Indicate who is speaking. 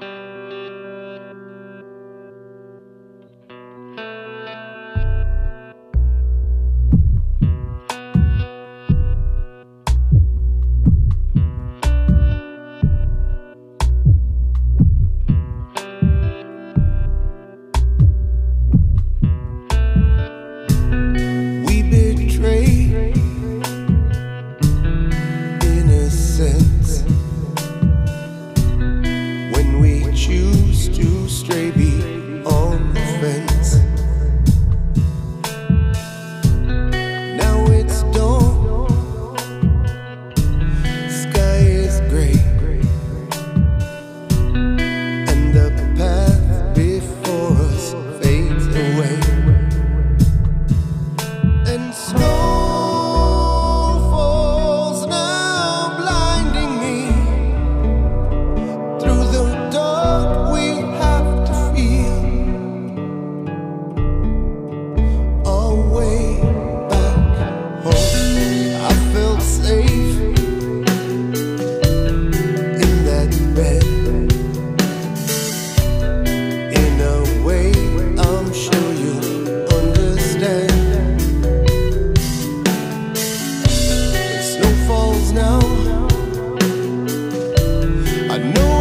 Speaker 1: Bye. Baby. beat. No. know